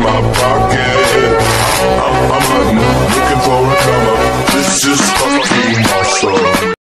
my pocket. I'm, I'm looking for a cover. This is fucking